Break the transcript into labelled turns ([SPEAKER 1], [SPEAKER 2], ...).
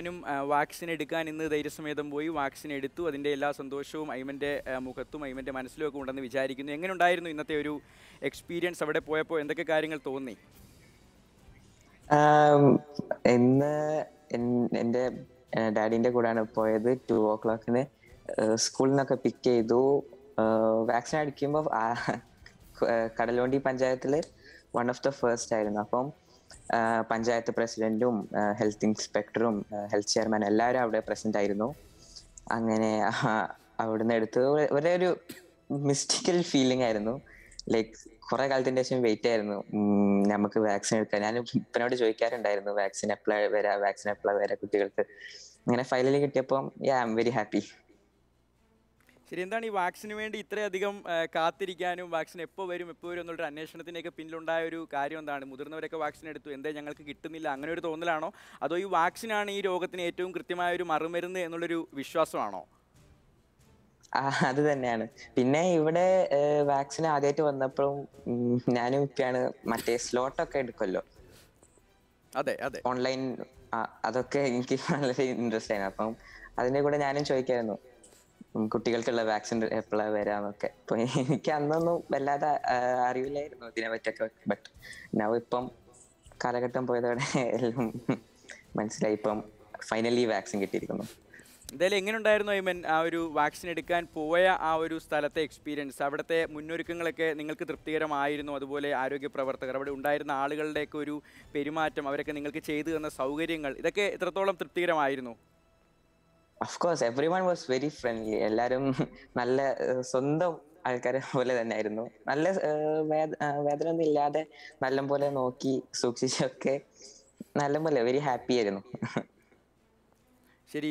[SPEAKER 1] നും വാക്സിൻ എടുക്കാൻ ഇന്ന് ധൈര്യസമേതം പോയി. വാക്സിൻ എടുത്തു. അതിന്റെ എല്ലാ സന്തോഷവും ഐമന്റെ മുഖത്തും ഐമന്റെ മനസ്സിലും ഒക്കെ ഉണ്ടെന്ന് വിചാരിക്കുന്നു. എങ്ങനെ ഉണ്ടായിരുന്നു ഇന്നത്തെ ഒരു എക്സ്പീരിയൻസ് അവിടെ പോയപ്പോൾ? എന്തൊക്കെ കാര്യങ്ങൾ തോന്നി?
[SPEAKER 2] ഇന്ന് എൻ- എന്റെ ഡാഡിന്റെ കൂടെയാണ് പോയത് ടു ഓ ക്ലോക്കിന്. സ്കൂളിൽ നിന്നൊക്കെ പിക്ക് ചെയ്തു. വാക്സിൻ അടിക്കുമ്പോൾ കടലോണ്ടി പഞ്ചായത്തിൽ വൺ ഓഫ് ദ ഫസ്റ്റ് ആയിരുന്നു. അപ്പം പഞ്ചായത്ത് പ്രസിഡന്റും ഹെൽത്ത് ഇൻസ്പെക്ടറും ഹെൽത്ത് ചെയർമാൻ എല്ലാവരും അവിടെ പ്രസന്റ് ആയിരുന്നു. അങ്ങനെ അവിടുന്ന് എടുത്തത് ഒരേ ഒരു മിസ്റ്റിക്കൽ ഫീലിംഗ് ആയിരുന്നു. ലൈക് കുറെ കാലത്തിന്റെ ശേഷം വെയിറ്റ് ആയിരുന്നു. നമുക്ക് വാക്സിൻ എടുക്കാൻ. ഞാൻ ഇപ്പനോട് ചോദിക്കാറുണ്ടായിരുന്നു വാക്സിൻ അപ്ലൈ വരാ വാക്സിൻ അപ്ലൈ വരാ കുട്ടികൾക്ക്. അങ്ങനെ ഫൈനലി കിട്ടിയപ്പോൾ ഐ ആം വെരി ഹാപ്പി
[SPEAKER 1] ശരി എന്താണ് ഈ വാക്സിന് വേണ്ടി ഇത്രയധികം കാത്തിരിക്കാനും വാക്സിൻ എപ്പോൾ വരും എപ്പോൾ വരും എന്നുള്ളൊരു അന്വേഷണത്തിന്റെയൊക്കെ പിന്നിലുണ്ടായ ഒരു കാര്യം എന്താണ്? മുതിർന്നവരൊക്കെ വാക്സിൻ എടുത്തു എന്തേ ഞങ്ങൾക്ക് കിട്ടുന്നില്ല അങ്ങനെ ഒരു തോന്നലാണോ? അതോ ഈ വാക്സിനാണ് ഈ രോഗത്തിന് ഏറ്റവും കൃത്യമായ ഒരു മറുമരുന്ന് എന്നുള്ളൊരു വിശ്വാസമാണോ?
[SPEAKER 2] ആ, അത് തന്നെയാണ്. പിന്നെ ഇവിടെ വാക്സിൻ ആദ്യമായിട്ട് വന്നപ്പോഴും ഞാനും ഇപ്പൊയാണ് മറ്റേ സ്ലോട്ടൊക്കെ എടുക്കുമല്ലോ
[SPEAKER 1] അതെ അതെ.
[SPEAKER 2] ഓൺലൈൻ അതൊക്കെ എനിക്ക് വളരെ ഇൻട്രസ്റ്റ് ആയിരുന്നു അപ്പം അതിന്റെ കൂടെ ഞാനും ചോദിക്കായിരുന്നു. കുട്ടികൾക്കുള്ള വാക്സിൻ എപ്പോഴാണ് വരാന്നൊക്കെ. അപ്പൊ എനിക്ക് അന്നൊന്നും വല്ലാതെ അറിവില്ലായിരുന്നു ഇതിനെ പറ്റിയൊക്കെ. ബട്ട് ഞാൻ ഇപ്പം കാലഘട്ടം പോയതോടെ എല്ലാം മനസ്സിലായി. ഇപ്പം ഫൈനലി വാക്സിൻ കിട്ടിയിരിക്കുന്നു.
[SPEAKER 1] എന്തായാലും എങ്ങനെ ഉണ്ടായിരുന്നു ഐമൻ ആ ഒരു വാക്സിൻ എടുക്കാൻ പോയ ആ ഒരു സ്ഥലത്തെ എക്സ്പീരിയൻസ് അവിടുത്തെ മുന്നൊരുക്കങ്ങളൊക്കെ നിങ്ങൾക്ക് തൃപ്തികരമായിരുന്നു? അതുപോലെ ആരോഗ്യ പ്രവർത്തകർ അവിടെ ഉണ്ടായിരുന്ന ആളുകളുടെയൊക്കെ ഒരു പെരുമാറ്റം അവരൊക്കെ നിങ്ങൾക്ക് ചെയ്തു തന്ന സൗകര്യങ്ങൾ ഇതൊക്കെ എത്രത്തോളം തൃപ്തികരമായിരുന്നു?
[SPEAKER 2] Of course everyone was very friendly എല്ലാരും നല്ല സ്വന്തം ആൾക്കാരെ പോലെ തന്നെ ആയിരുന്നു നല്ല വേദന ഒന്നും ഇല്ലാതെ നല്ലപോലെ നോക്കി സൂക്ഷിച്ചൊക്കെ നല്ലപോലെ വെരി ഹാപ്പി ആയിരുന്നു.
[SPEAKER 1] ശരി